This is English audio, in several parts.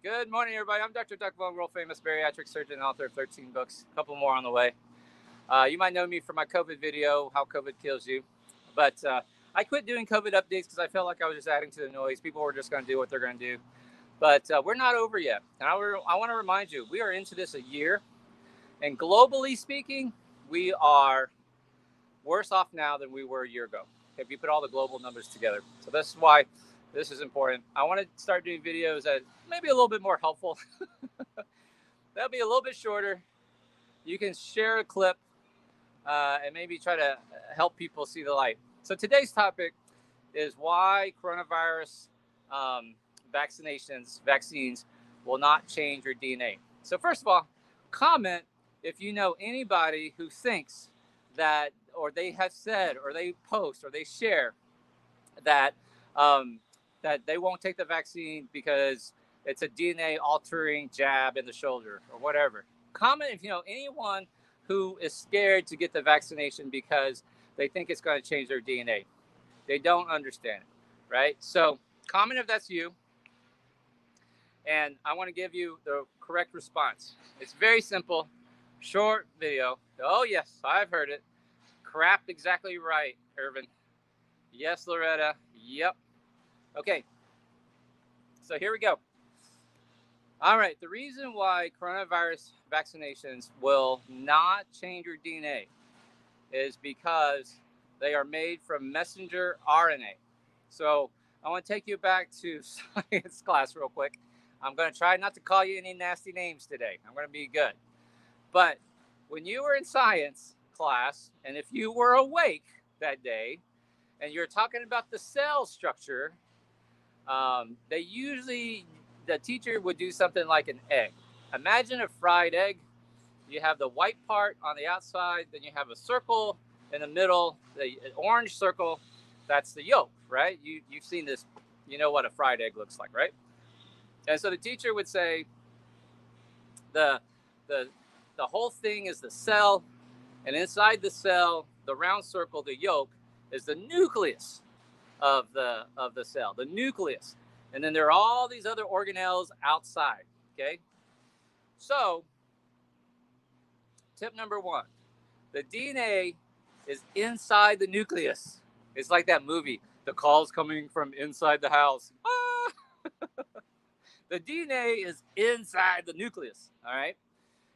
Good morning, everybody. I'm Dr. Vuong, world famous bariatric surgeon author of 13 books. A couple more on the way. Uh, you might know me from my COVID video, How COVID Kills You. But uh, I quit doing COVID updates because I felt like I was just adding to the noise. People were just going to do what they're going to do. But uh, we're not over yet. And I, I want to remind you, we are into this a year. And globally speaking, we are worse off now than we were a year ago. If you put all the global numbers together. So this is why this is important. I want to start doing videos that maybe a little bit more helpful. That'll be a little bit shorter. You can share a clip uh, and maybe try to help people see the light. So today's topic is why coronavirus um, vaccinations, vaccines will not change your DNA. So first of all, comment if you know anybody who thinks that, or they have said, or they post, or they share that um, that they won't take the vaccine because it's a DNA altering jab in the shoulder or whatever. Comment if you know anyone who is scared to get the vaccination because they think it's going to change their DNA. They don't understand it, right? So, comment if that's you. And I want to give you the correct response. It's very simple, short video. Oh, yes, I've heard it. Crap, exactly right, Irvin. Yes, Loretta. Yep. Okay. So here we go. All right, the reason why coronavirus vaccinations will not change your DNA is because they are made from messenger RNA. So I want to take you back to science class real quick. I'm going to try not to call you any nasty names today. I'm going to be good. But when you were in science class, and if you were awake that day, and you're talking about the cell structure, um, they usually the teacher would do something like an egg. Imagine a fried egg. You have the white part on the outside, then you have a circle in the middle, the orange circle. That's the yolk, right? You you've seen this. You know what a fried egg looks like, right? And so the teacher would say, the the the whole thing is the cell, and inside the cell, the round circle, the yolk, is the nucleus of the of the cell, the nucleus. And then there are all these other organelles outside. Okay. So, tip number one the DNA is inside the nucleus. It's like that movie, The Call's Coming from Inside the House. Ah! the DNA is inside the nucleus. All right.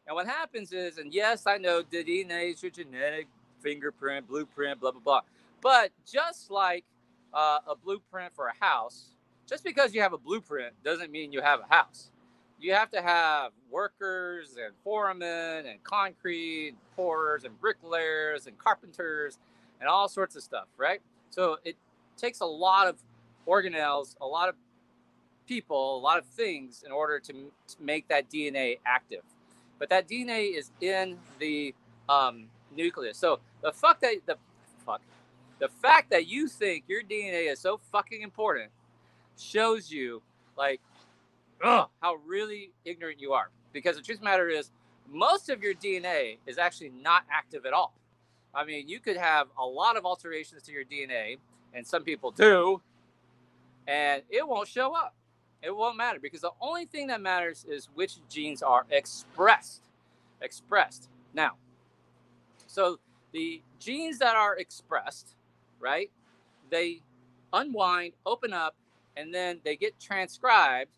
And what happens is, and yes, I know the DNA is your genetic fingerprint, blueprint, blah, blah, blah. But just like uh, a blueprint for a house, just because you have a blueprint doesn't mean you have a house. You have to have workers and foremen and concrete pourers and bricklayers and carpenters and all sorts of stuff, right? So it takes a lot of organelles, a lot of people, a lot of things in order to, to make that DNA active. But that DNA is in the um, nucleus. So the fuck that the fuck the fact that you think your DNA is so fucking important shows you like ugh, how really ignorant you are. Because the truth of the matter is, most of your DNA is actually not active at all. I mean, you could have a lot of alterations to your DNA, and some people do, and it won't show up. It won't matter because the only thing that matters is which genes are expressed. Expressed. Now, so the genes that are expressed, right, they unwind, open up, and then they get transcribed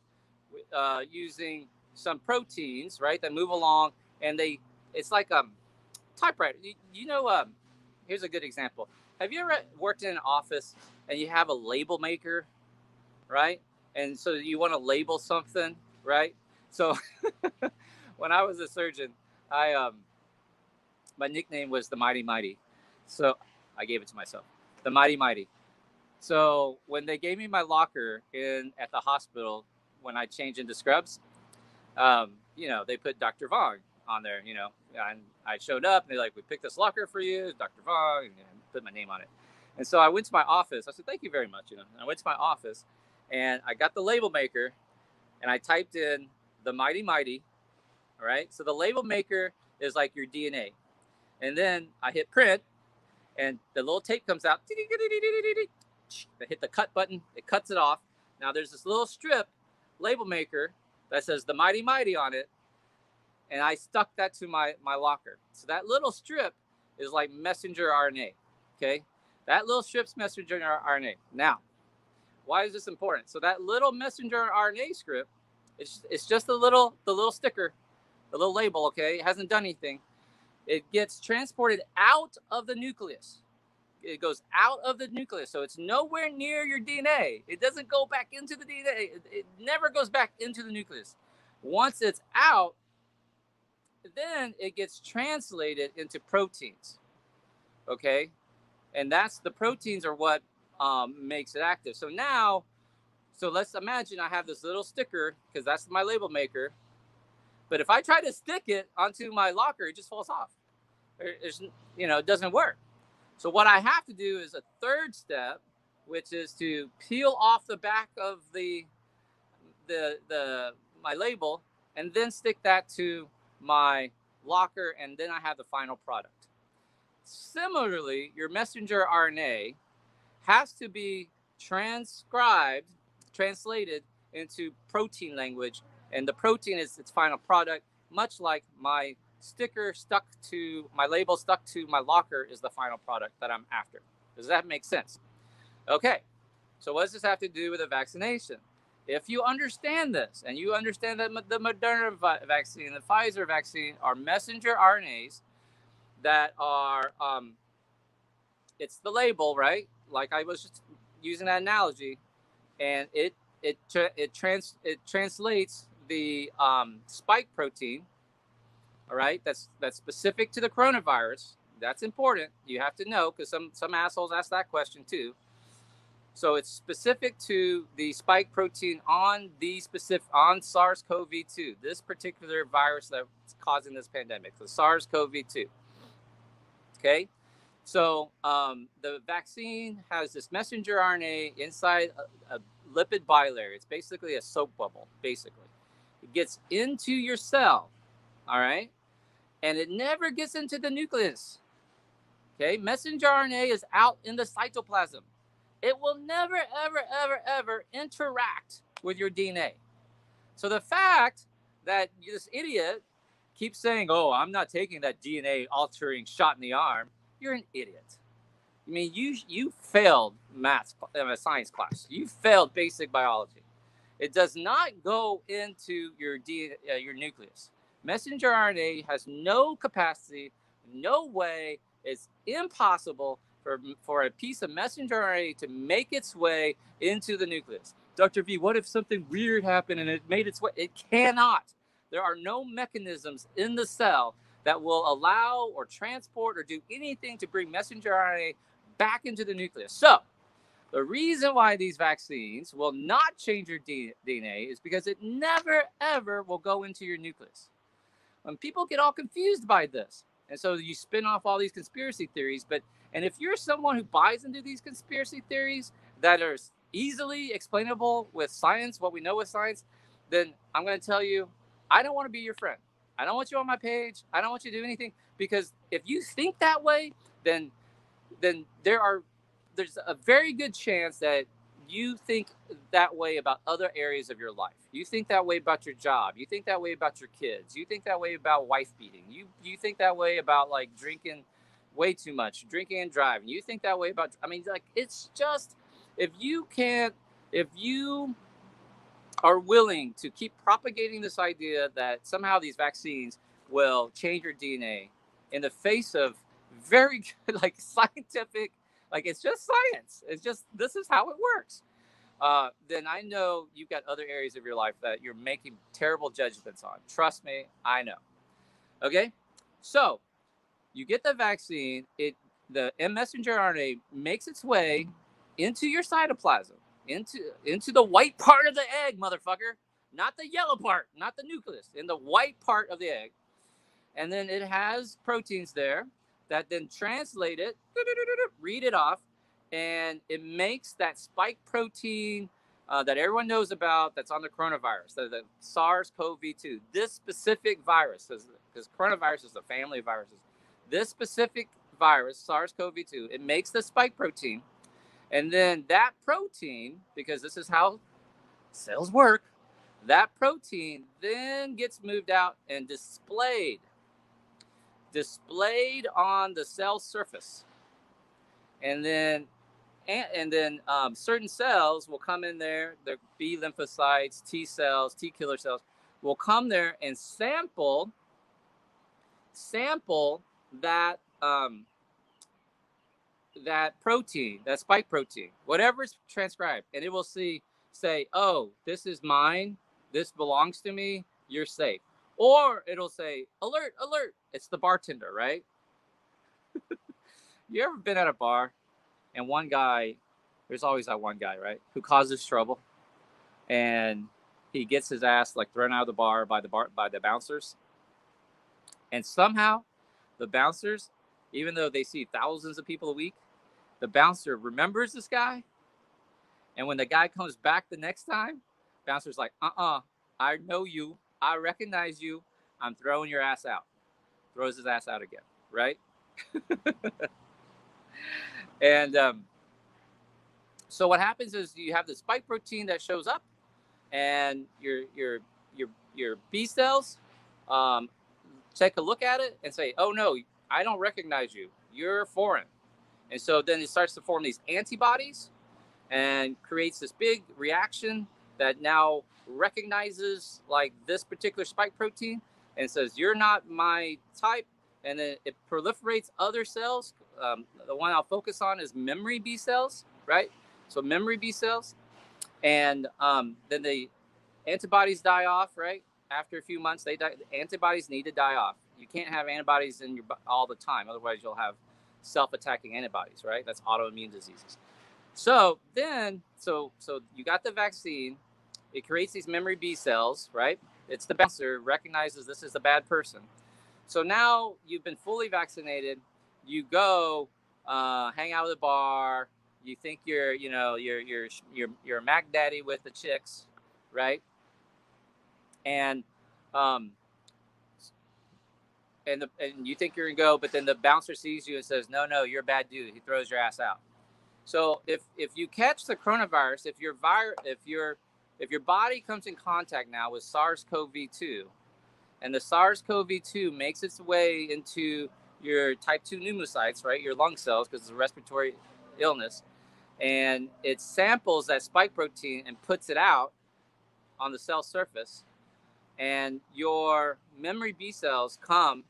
uh, using some proteins, right, that move along, and they it's like a um, typewriter. You, you know, um, here's a good example. Have you ever worked in an office and you have a label maker, right? And so you want to label something, right? So when I was a surgeon, I um, my nickname was the Mighty Mighty, so I gave it to myself, the Mighty Mighty. So when they gave me my locker in at the hospital when I changed into scrubs, um, you know, they put Dr. Vuong on there, you know, and I showed up and they're like, we picked this locker for you, Dr. Vuong, and put my name on it. And so I went to my office. I said, thank you very much. You know, and I went to my office and I got the label maker and I typed in the mighty mighty. All right. So the label maker is like your DNA. And then I hit print and the little tape comes out. I hit the cut button, it cuts it off. Now there's this little strip label maker that says the Mighty Mighty on it, and I stuck that to my my locker. So that little strip is like messenger RNA. Okay, that little strip's messenger RNA. Now, why is this important? So that little messenger RNA script, it's it's just a little the little sticker, the little label. Okay, it hasn't done anything. It gets transported out of the nucleus. It goes out of the nucleus, so it's nowhere near your DNA. It doesn't go back into the DNA. It, it never goes back into the nucleus. Once it's out, then it gets translated into proteins. Okay, and that's the proteins are what um, makes it active. So now, so let's imagine I have this little sticker because that's my label maker. But if I try to stick it onto my locker, it just falls off. You know, it doesn't work. So what I have to do is a third step, which is to peel off the back of the the the my label and then stick that to my locker and then I have the final product. Similarly, your messenger RNA has to be transcribed, translated into protein language, and the protein is its final product, much like my sticker stuck to my label stuck to my locker is the final product that I'm after. Does that make sense? Okay, so what does this have to do with a vaccination? If you understand this and you understand that the Moderna vaccine, the Pfizer vaccine are messenger RNAs that are, um, it's the label, right? Like I was just using that analogy, and it it it trans it translates the um, spike protein. All right, that's that's specific to the coronavirus. That's important. You have to know because some some assholes ask that question too. So it's specific to the spike protein on the specific on SARS-CoV-2, this particular virus that's causing this pandemic, the SARS-CoV-2. Okay, so um, the vaccine has this messenger RNA inside a, a lipid bilayer. It's basically a soap bubble, basically. It gets into your cell, all right, and it never gets into the nucleus. Okay, messenger RNA is out in the cytoplasm it will never, ever, ever, ever interact with your DNA. So the fact that this idiot keeps saying, "Oh, I'm not taking that DNA altering shot in the arm," you're an idiot. I mean, you you failed math uh, science class. You failed basic biology. It does not go into your D, uh, your nucleus. Messenger RNA has no capacity, no way. It's impossible for, for a piece of messenger RNA to make its way into the nucleus. Dr. V, what if something weird happened and it made its way? It cannot. There are no mechanisms in the cell that will allow or transport or do anything to bring messenger RNA back into the nucleus. So, the reason why these vaccines will not change your DNA is because it never, ever will go into your nucleus. When people get all confused by this, and so you spin off all these conspiracy theories, but and if you're someone who buys into these conspiracy theories that are easily explainable with science, what we know with science, then I'm going to tell you, I don't want to be your friend. I don't want you on my page. I don't want you to do anything because if you think that way, then then there are there's a very good chance that you think that way about other areas of your life. You think that way about your job. You think that way about your kids. You think that way about wife beating. You you think that way about like drinking way too much, drinking and driving. You think that way about, I mean, like, it's just, if you can't, if you are willing to keep propagating this idea that somehow these vaccines will change your DNA in the face of very good, like scientific, like it's just science. It's just, this is how it works. Uh, then I know you've got other areas of your life that you're making terrible judgments on. Trust me, I know. Okay. So you get the vaccine, it the M messenger RNA makes its way into your cytoplasm, into into the white part of the egg, motherfucker, not the yellow part, not the nucleus, in the white part of the egg. And then it has proteins there that then translate it, read it off, and it makes that spike protein uh, that everyone knows about that's on the coronavirus, the, the SARS-CoV-2. This specific virus, because coronavirus is a family of viruses, this specific virus, SARS-CoV-2, it makes the spike protein, and then that protein, because this is how cells work, That protein then gets moved out and displayed, displayed on the cell surface. And then and, and then um, certain cells will come in there, the B lymphocytes, T cells, T killer cells will come there and sample sample that um, that protein, that spike protein, whatever is transcribed, and it will see say, "Oh, this is mine. This belongs to me. You're safe." Or it'll say, "Alert! Alert! It's the bartender, right?" you ever been at a bar and one guy, there's always that one guy, right, who causes trouble, and he gets his ass like thrown out of the bar by the bar by the bouncers, and somehow the bouncers, even though they see thousands of people a week, the bouncer remembers this guy. And when the guy comes back the next time, bouncer's like, uh uh-uh, uh, I know you. I recognize you. I'm throwing your ass out. Throws his ass out again, right? and um, so what happens is you have the spike protein that shows up, and your your your your B cells um, take a look at it and say, "Oh no, I don't recognize you. You're foreign." And so then it starts to form these antibodies and creates this big reaction that now recognizes like this particular spike protein and says, You're not my type. And then it proliferates other cells. Um, the one I'll focus on is memory B cells, right? So, memory B cells. And um, then the antibodies die off, right? After a few months, they die. The antibodies need to die off. You can't have antibodies in your all the time, otherwise you'll have self-attacking antibodies, right? That's autoimmune diseases. So then, so so you got the vaccine. It creates these memory B cells, right? It's the bouncer recognizes this is a bad person. So now you've been fully vaccinated. You go uh, hang out at the bar. You think you're, you know, you're you're you're you're Mac Daddy with the chicks, right? And um, and the, and you think you're gonna go, but then the bouncer sees you and says, "No, no, you're a bad dude." He throws your ass out. So if if you catch the coronavirus, if your virus, if your if your body comes in contact now with SARS-CoV-2, and the SARS-CoV-2 makes its way into your type 2 pneumocytes, right, your lung cells, because it's a respiratory illness, and it samples that spike protein and puts it out on the cell surface, and your memory B cells come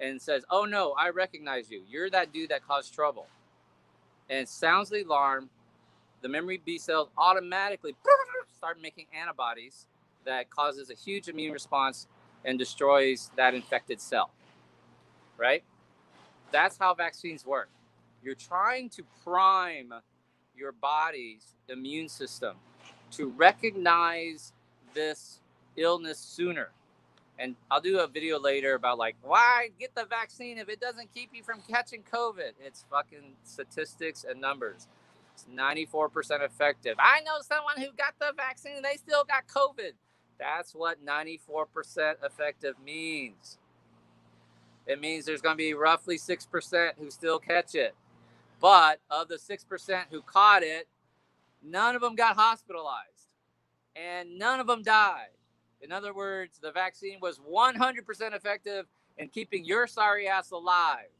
and says, "Oh no, I recognize you. You're that dude that caused trouble." And sounds the alarm. The memory B cells automatically start making antibodies that causes a huge immune response and destroys that infected cell. Right? That's how vaccines work. You're trying to prime your body's immune system to recognize this illness sooner and I'll do a video later about like why get the vaccine if it doesn't keep you from catching COVID. It's fucking statistics and numbers. It's 94% effective. I know someone who got the vaccine and they still got COVID. That's what 94% effective means. It means there's going to be roughly 6% who still catch it. But of the 6% who caught it, none of them got hospitalized and none of them died. In other words, the vaccine was 100% effective in keeping your sorry ass alive.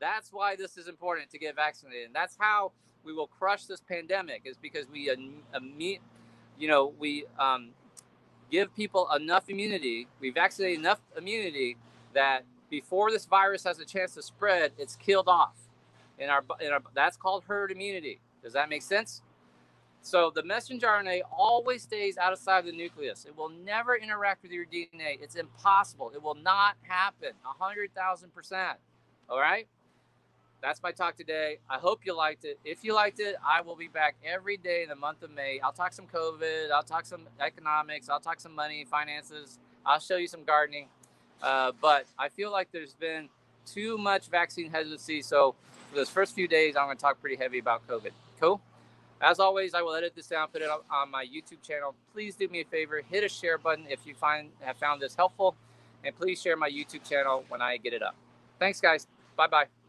That's why this is important to get vaccinated. And that's how we will crush this pandemic is because we, you know, we um, give people enough immunity, we vaccinate enough immunity that before this virus has a chance to spread, it's killed off. In our, in our, that's called herd immunity. Does that make sense? So the messenger RNA always stays outside the nucleus. It will never interact with your DNA. It's impossible. It will not happen. A hundred thousand percent. All right. That's my talk today. I hope you liked it. If you liked it, I will be back every day in the month of May. I'll talk some COVID. I'll talk some economics. I'll talk some money, finances. I'll show you some gardening. Uh, but I feel like there's been too much vaccine hesitancy. So for those first few days, I'm going to talk pretty heavy about COVID. Cool. As always, I will edit this down, put it on my YouTube channel. Please do me a favor, hit a share button if you find have found this helpful, and please share my YouTube channel when I get it up. Thanks, guys. Bye bye.